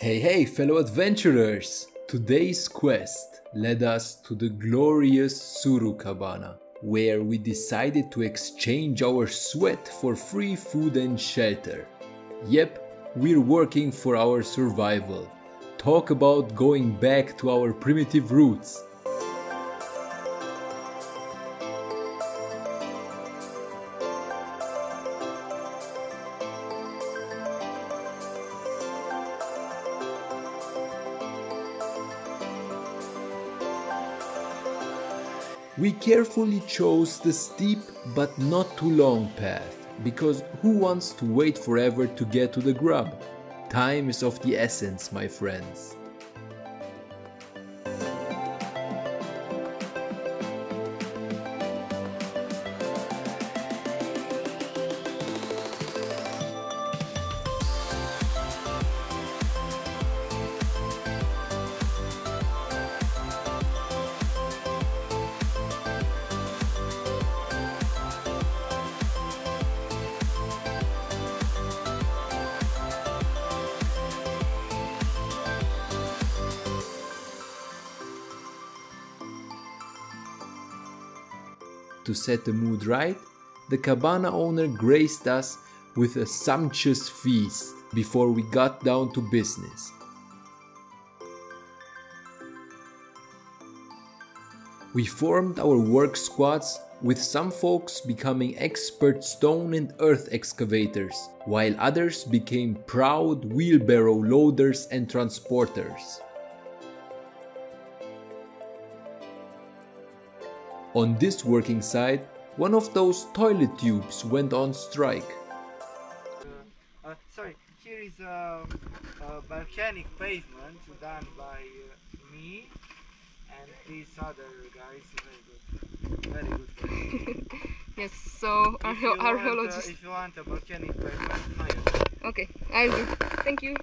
Hey, hey, fellow adventurers! Today's quest led us to the glorious Suru Cabana, where we decided to exchange our sweat for free food and shelter. Yep, we're working for our survival. Talk about going back to our primitive roots. We carefully chose the steep but not too long path, because who wants to wait forever to get to the grub? Time is of the essence, my friends. To set the mood right, the cabana owner graced us with a sumptuous feast before we got down to business. We formed our work squads with some folks becoming expert stone and earth excavators, while others became proud wheelbarrow loaders and transporters. On this working site, one of those toilet tubes went on strike. Uh, sorry, here is a, a volcanic pavement done by uh, me and these other guys. Very good, very good. Yes, so If you archeo- want, uh, archaeologist. if you want a volcanic pavement, hire. Okay, I'll do. Thank you.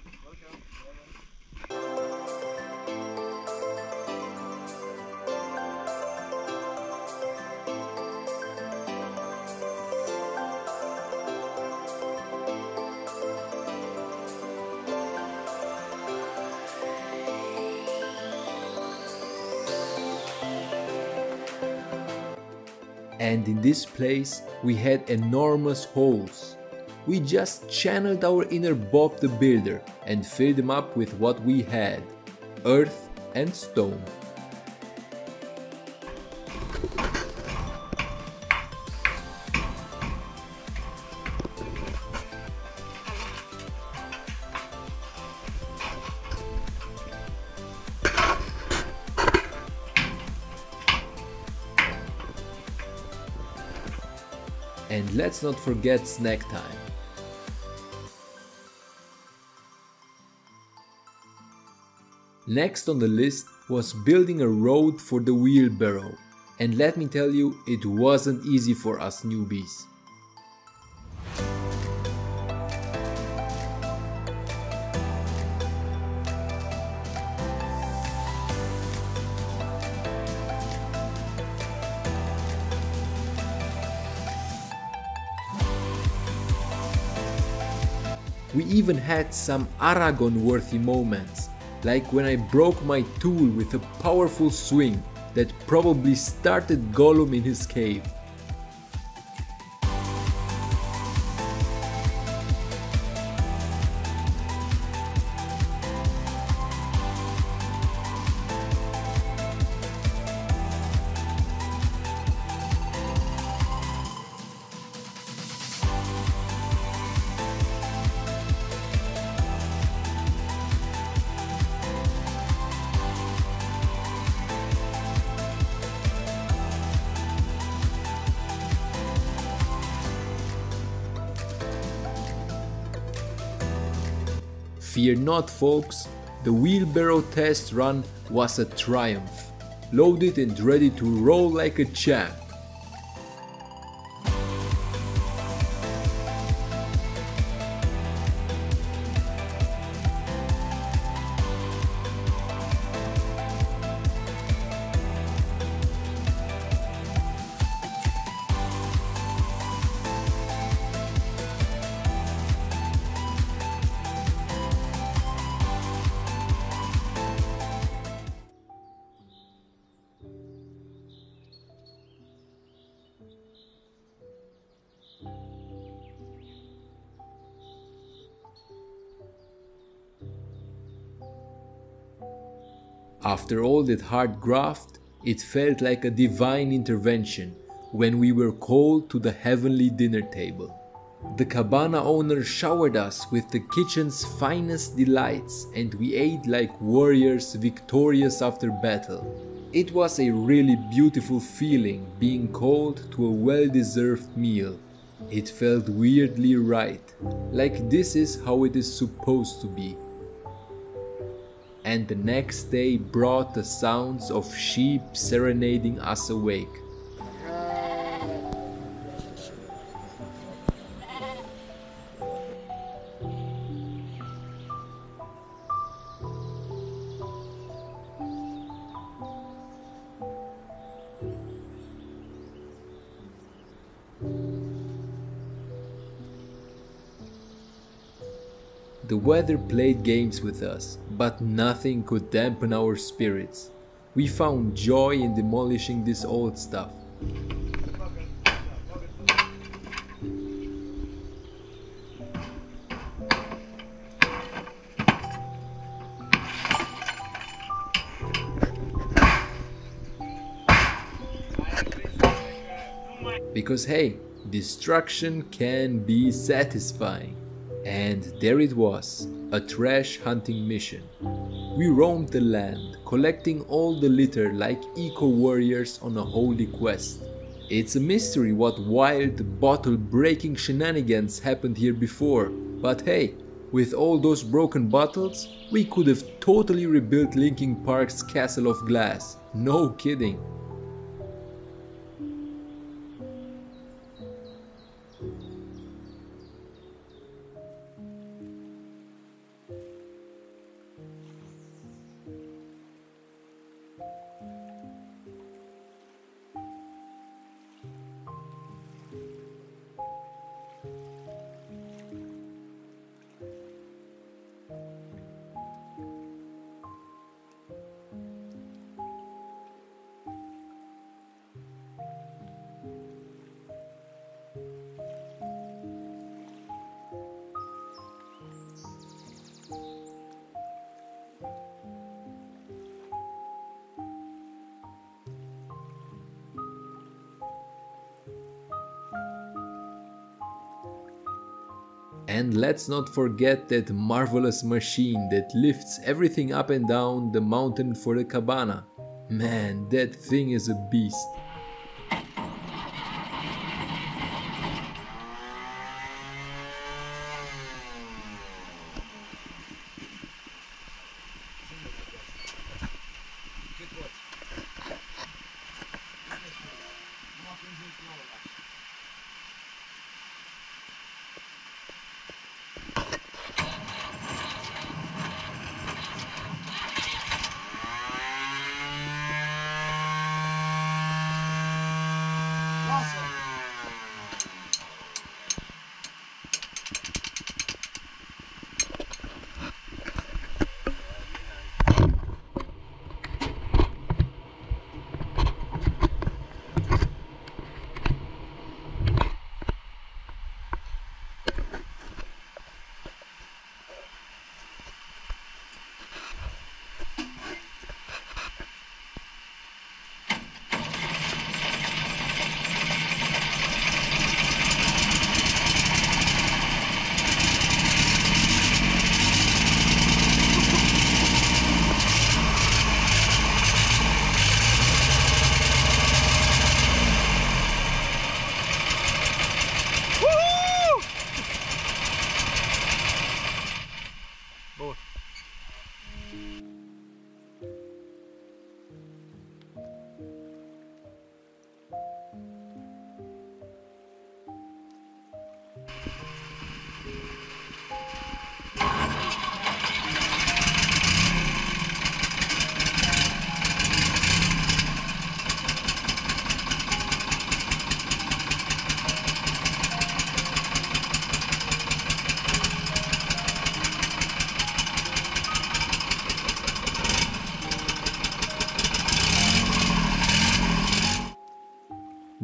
And in this place, we had enormous holes. We just channeled our inner Bob the Builder and filled them up with what we had earth and stone. And let's not forget snack time. Next on the list was building a road for the wheelbarrow. And let me tell you, it wasn't easy for us newbies. We even had some Aragorn worthy moments, like when I broke my tool with a powerful swing that probably started Gollum in his cave. Fear not, folks, the wheelbarrow test run was a triumph. Loaded and ready to roll like a champ. After all that hard graft, it felt like a divine intervention when we were called to the heavenly dinner table. The cabana owner showered us with the kitchen's finest delights and we ate like warriors victorious after battle. It was a really beautiful feeling being called to a well deserved meal. It felt weirdly right, like this is how it is supposed to be. And the next day brought the sounds of sheep serenading us awake. The weather played games with us, but nothing could dampen our spirits. We found joy in demolishing this old stuff. Because hey, destruction can be satisfying. And there it was, a trash hunting mission. We roamed the land, collecting all the litter like eco warriors on a holy quest. It's a mystery what wild, bottle breaking shenanigans happened here before, but hey, with all those broken bottles, we could have totally rebuilt Linkin Park's castle of glass. No kidding. And let's not forget that marvelous machine that lifts everything up and down the mountain for the cabana. Man, that thing is a beast.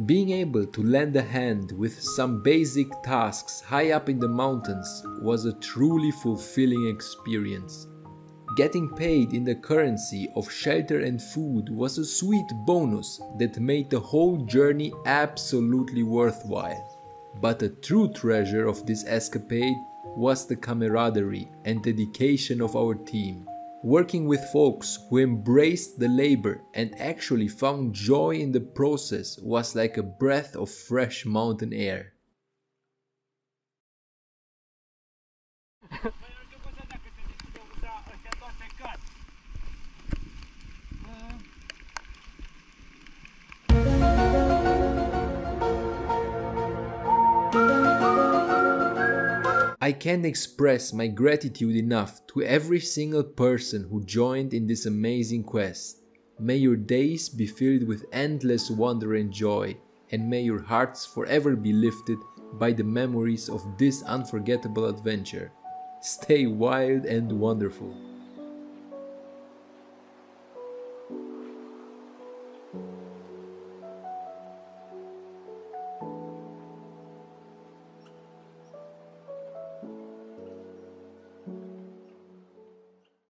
Being able to lend a hand with some basic tasks high up in the mountains was a truly fulfilling experience. Getting paid in the currency of shelter and food was a sweet bonus that made the whole journey absolutely worthwhile. But the true treasure of this escapade was the camaraderie and dedication of our team. Working with folks who embraced the labor and actually found joy in the process was like a breath of fresh mountain air. I can't express my gratitude enough to every single person who joined in this amazing quest. May your days be filled with endless wonder and joy, and may your hearts forever be lifted by the memories of this unforgettable adventure. Stay wild and wonderful.